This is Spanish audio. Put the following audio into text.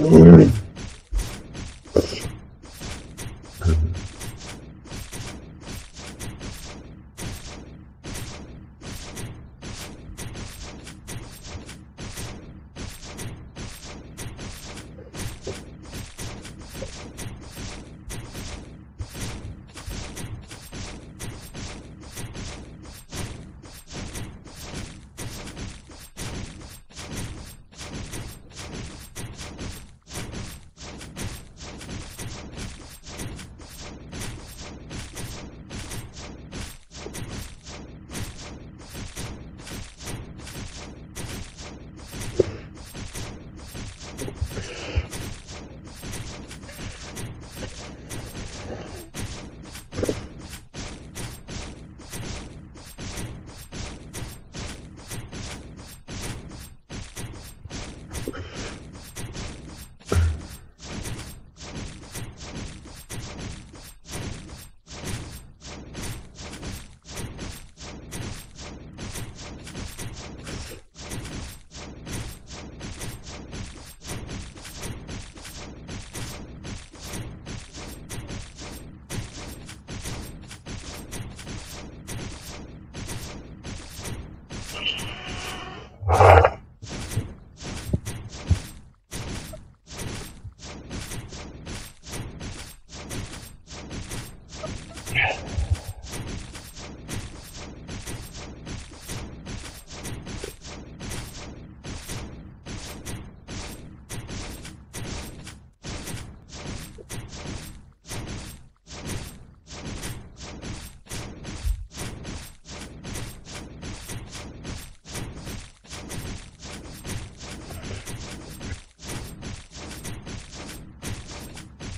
you